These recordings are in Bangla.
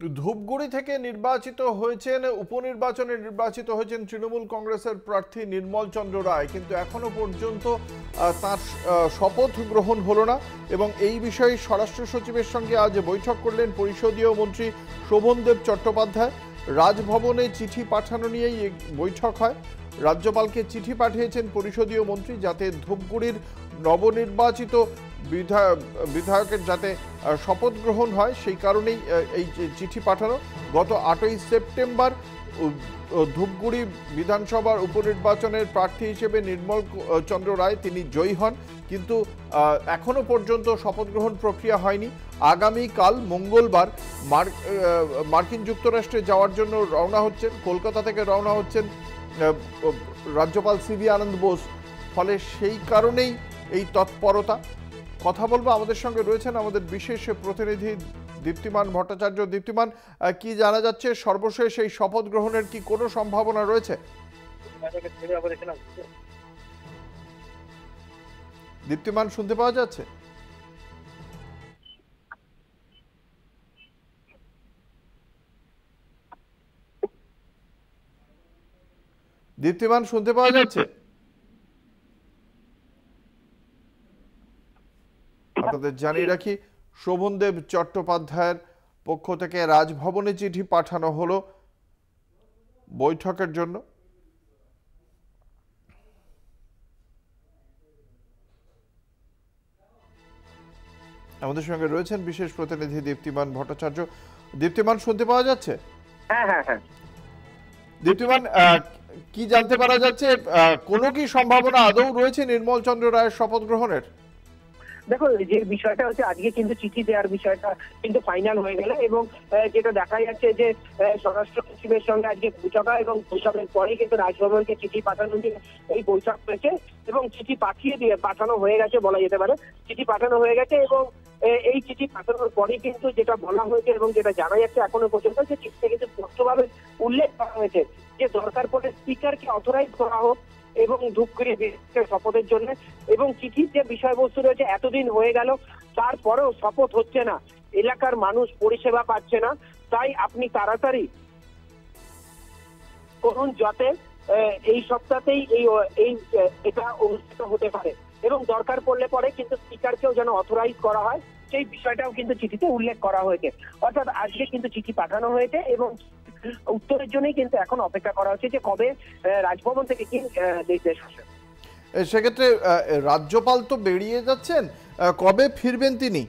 ধূপগুড়ি থেকে নির্বাচিত হয়েছেন, উপনির্বাচনে নির্বাচিত হয়েছেন তৃণমূল কংগ্রেসের প্রার্থী নির্মল চন্দ্র রায়। কিন্তু এখনও পর্যন্ত তার শপথ গ্রহণ হলো না এবং এই বিষয়ে স্বরাষ্ট্র সচিবের সঙ্গে আজ বৈঠক করলেন পরিষদীয় মন্ত্রী শোভনদেব চট্টোপাধ্যায়। রাজভবনে চিঠি পাঠানো নিয়েই বৈঠক হয়। রাজ্যপালকে চিঠি পাঠিয়েছেন পরিষদীয় মন্ত্রী যাতে ধূপগুড়ির নবনির্বাচিত বিধায়ক, বিধায়কের যাতে শপথ গ্রহণ হয় সেই কারণেই এই চিঠি পাঠানো। গত আটই সেপ্টেম্বর ধূপগুড়ি বিধানসভার উপনির্বাচনের প্রার্থী হিসেবে নির্মল চন্দ্র রায় তিনি জয়ী হন। কিন্তু আহ, এখনও পর্যন্ত শপথ গ্রহণ প্রক্রিয়া হয়নি। আগামীকাল মঙ্গলবার মার্কিন যুক্তরাষ্ট্রে যাওয়ার জন্য রওনা হচ্ছেন। কলকাতা থেকে রওনা হচ্ছেন রাজ্যপাল সিবি আনন্দ বোস। ফলে সেই কারণেই এই তৎপরতা। কথা বলব। আমাদের সঙ্গে রয়েছেন আমাদের বিশেষ প্রতিনিধি দীপ্তিমান ভট্টাচার্য। দীপ্তিমান কি জানা যাচ্ছে? সর্বশেষ এই শপথ গ্রহণের কি কোনো সম্ভাবনা রয়েছে? দীপ্তিমান, শুনতে পাওয়া যাচ্ছে? দীপ্তিমান, শুনতে পাওয়া যাচ্ছে? আপনাদের জানিয়ে রাখি শোভনদেব চট্টোপাধ্যায়ের পক্ষ থেকে রাজভবনে চিঠি পাঠানো হলো বৈঠকের জন্য। আমাদের সঙ্গে রয়েছেন বিশেষ প্রতিনিধি দীপ্তিমান ভট্টাচার্য। দীপ্তিমান শুনতে পাওয়া যাচ্ছে? হ্যাঁ হ্যাঁ হ্যাঁ। দীপ্তিমান কি জানতে পারা যাচ্ছে? আহ, কোনো কি সম্ভাবনা আদৌ রয়েছে নির্মল চন্দ্র রায়ের শপথ গ্রহণের? দেখো, যে বিষয়টা হচ্ছে আজকে কিন্তু চিঠি দেওয়ার বিষয়টা কিন্তু ফাইনাল হয়ে গেল এবং যেটা দেখা যাচ্ছে যে স্বরাষ্ট্র সচিবের সঙ্গে আজকে বৈঠক হয় এবং বৈঠকের পরেই কিন্তু রাজভবনকে চিঠি পাঠানো নিয়ে এই বৈঠক হয়েছে এবং চিঠি পাঠিয়ে দিয়ে পাঠানো হয়ে গেছে বলা যেতে পারে। চিঠি পাঠানো হয়ে গেছে এবং এই চিঠি পাঠানোর পরে কিন্তু যেটা বলা হয়েছে এবং যেটা জানা যাচ্ছে এখনও পর্যন্ত যে চিঠিতে কিন্তু স্পষ্টভাবে উল্লেখ করা হয়েছে যে দরকার পড়লে স্পিকারকে অথরাইজ করা হোক। এবং ধূপগুড়ি বিধায়কের শপথের জন্য এবং চিঠির যে বিষয়বস্তু রয়েছে এতদিন হয়ে গেল, তারপরেও শপথ হচ্ছে না। এলাকার মানুষ পরিষেবা পাচ্ছে না, তাই আপনি তাড়াতাড়ি করুন যাতে এই সপ্তাহতেই এই এই এটা অনুষ্ঠিত হতে পারে। এবং দরকার পড়লে পরে কিন্তু স্পিকারকেও যেন অথরাইজ করা হয়, সেই বিষয়টাও কিন্তু চিঠিতে উল্লেখ করা হয়েছে। অর্থাৎ আজকে কিন্তু চিঠি পাঠানো হয়েছে এবং উত্তরের জন্যই কিন্তু এখন অপেক্ষা করা হচ্ছে যে কবে রাজভবন থেকে কি নির্দেশ আসে সেক্ষেত্রে রাজ্যপাল তো বেরিয়ে যাচ্ছেন কবে ফিরবেন তিনি?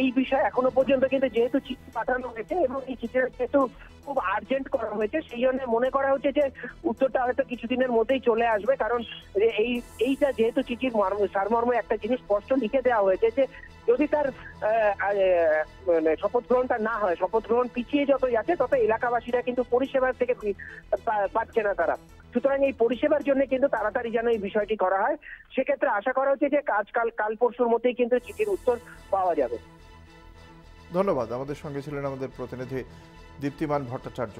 এই বিষয়ে এখনও পর্যন্ত কিন্তু যেহেতু চিঠি পাঠানো হয়েছে এবং এই চিঠিটা যেহেতু খুব আর্জেন্ট করা হয়েছে, সেই জন্য মনে করা হচ্ছে যে উত্তরটা হয়তো কিছুদিনের মধ্যেই চলে আসবে। কারণ এই, এইটা যেহেতু চিঠির মর্ম, সারমর্ম একটা জিনিস স্পষ্ট লিখে দেওয়া হয়েছে যে যদি তার মানে শপথ গ্রহণটা না হয়, শপথ গ্রহণ পিছিয়ে যত যাচ্ছে তত এলাকাবাসীরা কিন্তু পরিষেবার থেকে পাচ্ছে না তারা। সুতরাং এই পরিষেবার জন্য কিন্তু তাড়াতাড়ি যেন এই বিষয়টি করা হয়। সেক্ষেত্রে আশা করা হচ্ছে যে আজকাল কাল পরশুর মধ্যেই কিন্তু চিঠির উত্তর পাওয়া যাবে। ধন্যবাদ। আমাদের সঙ্গে ছিলেন আমাদের প্রতিনিধি দীপ্তিমান ভট্টাচার্য।